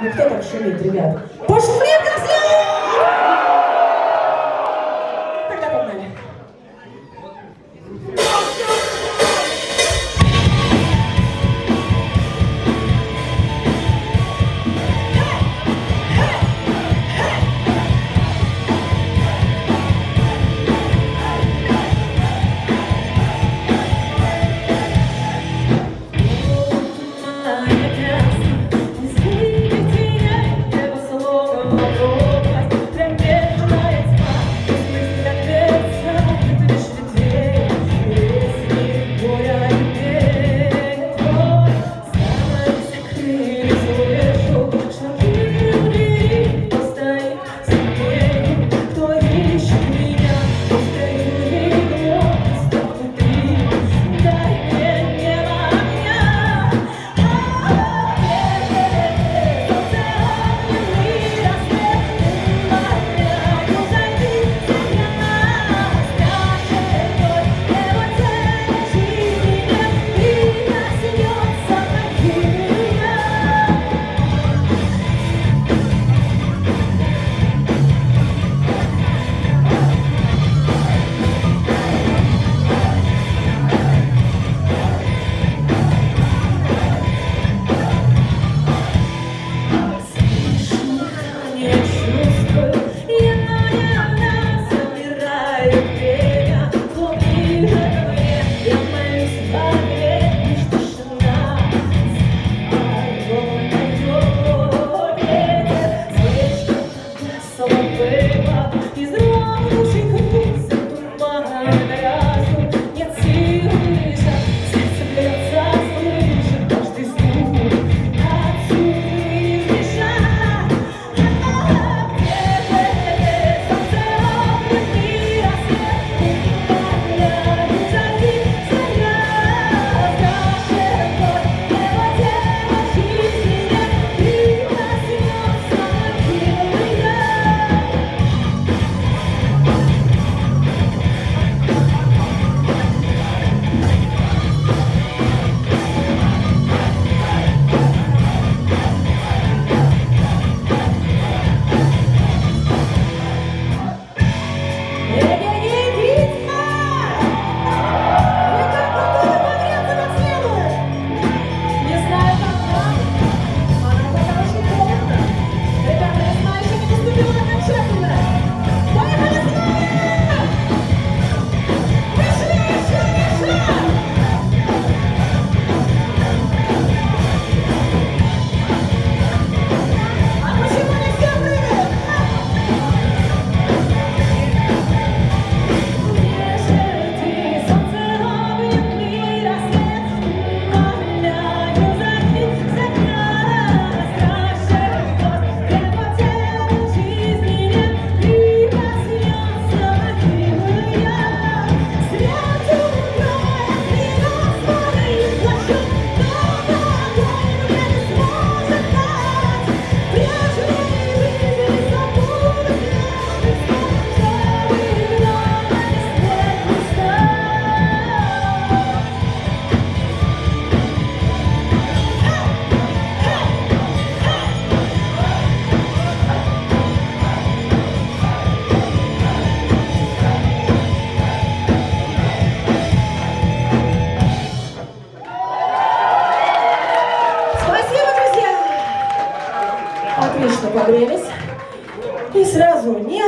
Ну кто так шумит, ребят? Пошумим следует! Тогда погнали. Отлично погрелись. И сразу мне